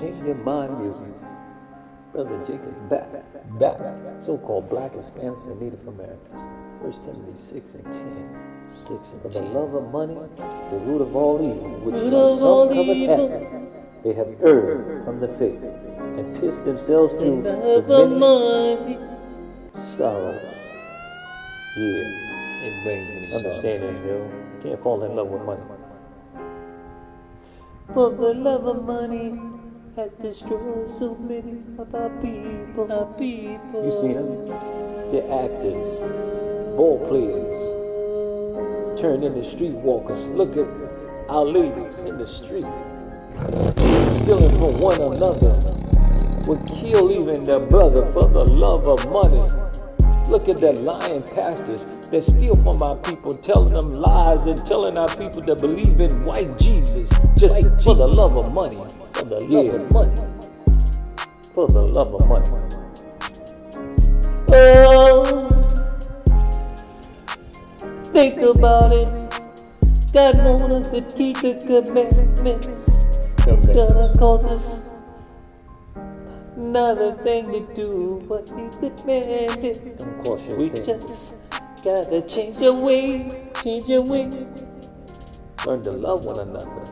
Change Your Mind music. Brother Jacob back, back. So-called black Hispanics and Native Americans. First Timothy 6 and 10. 6 and For the love of money is the root of all evil, which by some covered after they have erred from the faith and pierced themselves through with many money. sorrows. Yeah, it brings me understanding, yo. Can't fall in love with money. For the love of money has destroyed so many of our people. Our people. You see them? They're actors, ball players, turned into streetwalkers. Look at our ladies in the street, stealing from one another. Would kill even their brother for the love of money. Look at the lying pastors that steal from our people, telling them lies and telling our people to believe in white Jesus just for the love of money. For the love of money. For the love of money. Oh, think about it. God wants us to keep the commandments. It's gonna cost us another thing to do what He commanded. Don't cross your We just gotta change our ways, change our ways. Learn to love one another.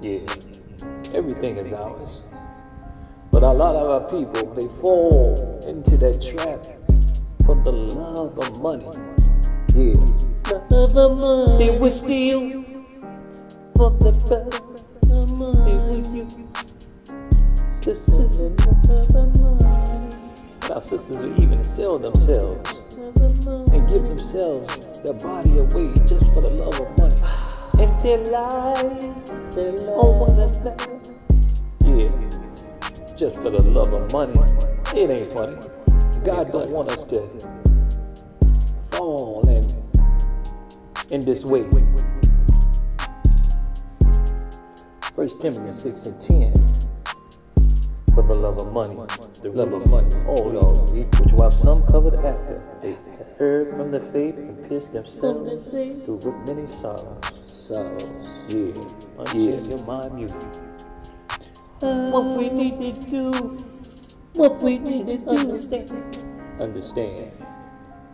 Yeah. Everything is ours. But a lot of our people, they fall into that trap for the love of money. Yeah. Love of money. They will steal from the brother. They will use the system of money. Our sisters will even sell themselves and give themselves their body away just for the love of money. And they lie, they lie on oh, one another. Yeah. Just for the love of money. It ain't funny. God don't want us to fall in in this way. First Timothy 6 and 10. For the love of money, the love of money, all y'all, which while some covered after, they heard from the faith and pierced themselves through with many sorrows. Sorrows, yeah. Uncheck your mind music. What we need to do, what we need to do, understand. Understand.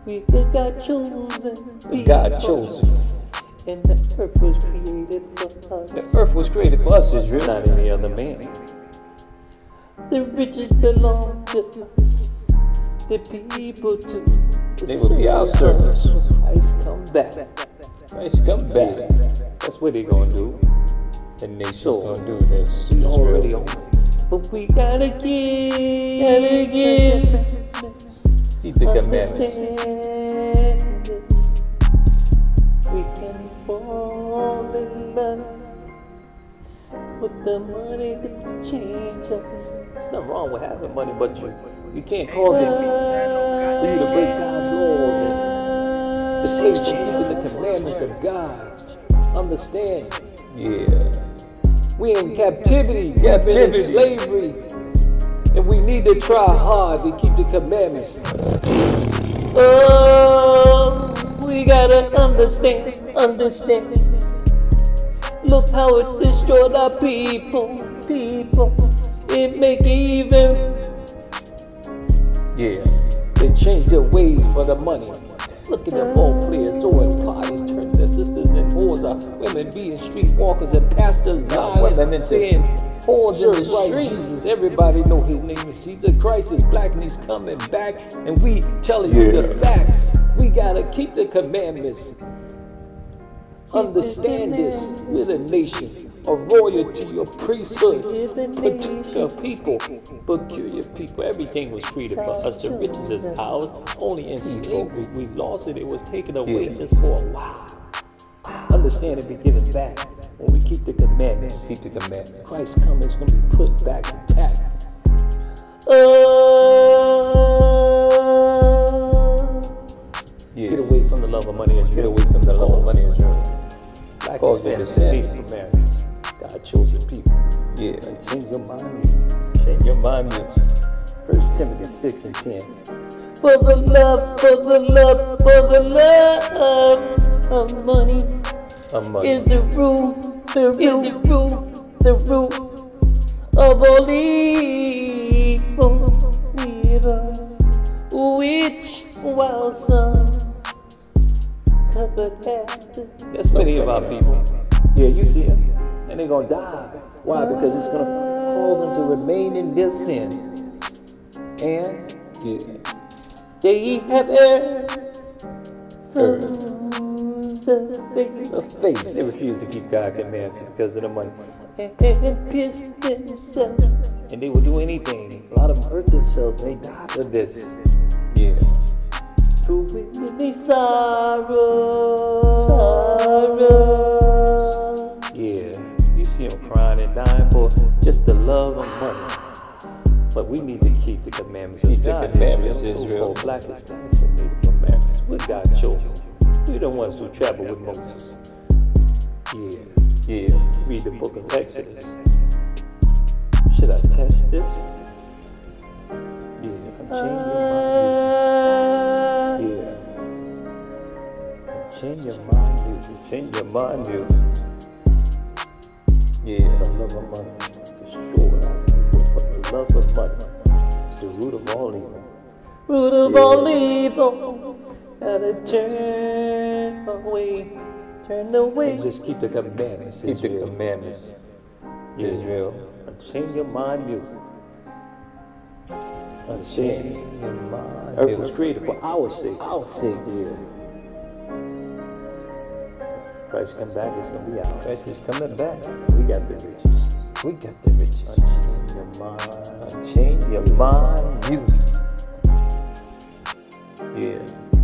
We got chosen, But God chose you. and the earth was created for us. The earth was created for us, Israel, not any other man. The riches belong to us, the people to the They will be our servants. Christ come back. Christ come back. That's what they gonna do. And they sure gonna do this. We already on. But we gotta give, gotta give. Keep the commandments. We can fall in love with the money that can change us. There's nothing wrong with having money, but you you can't cause it for you to break God's laws and the slaves from keeping the commandments of God. Understand? Yeah. We in captivity, we've been in slavery, and we need to try hard to keep the commandments. Oh, we gotta understand, understand. Look how it destroyed our people, people. It make it even. Yeah, they changed their ways for the money. Look at the ball players throwing parties, turning their sisters and whores out. Uh, women being streetwalkers and pastors dying and saying whores in the street. Jesus, everybody know his name is Jesus Christ is black and he's coming back. And we telling you the facts. We gotta keep the commandments. Understand this. We're the nation, a royalty, a priesthood, particular people, peculiar people. Everything was created for us. The riches is ours. Only in slavery we lost it. It was taken away just for a while. Understand it be given back when we keep the commandments. Keep the commandments. Christ coming is going to be put back intact. Oh, Get away from the love of money. Get away from the love of money. Black Hispanics and Native Americans. God chose your people. Yeah. And change your mind music. Change your mind music. First Timothy 6 and 10. for the love, for the love, for the love of money A money. is the root, the root, the root, the root of all evil, evil, which while some That's many of our people. Yeah, you see them, and they're gonna die. Why? Because it's gonna cause them to remain in their sin. And They have erred from the faith the faith. They refuse to keep God's commands because of the money. and pierced themselves. And they will do anything. A lot of them hurt themselves and they die for this. Yeah. Through many sorrow, sorrow. Yeah. You see them crying and dying for just the love of money. But we need to keep the commandments Keep of the God. commandments, Israel. Israel. So-called Black and Native Americans. We're God's children. We're the ones who traveled with Moses. Yeah. Yeah. Read the book of Exodus. Should I test this? Yeah. I'm changing my music. Change your mind music. Change your mind music. Yeah, the love of money. Our people for the love of money. It's the root of all evil. Root of Yeah. all evil. Gotta turn away, turn away. And just keep the commandments. Keep the commandments. Yeah. Israel. Change your mind music. Understand? Change your mind. Earth was created for our sake. Our sakes. Yeah. Christ come back, it's gonna be ours. Christ is coming back. We got the riches. We got the riches. Unchain your mind. Change your mind music. Yeah.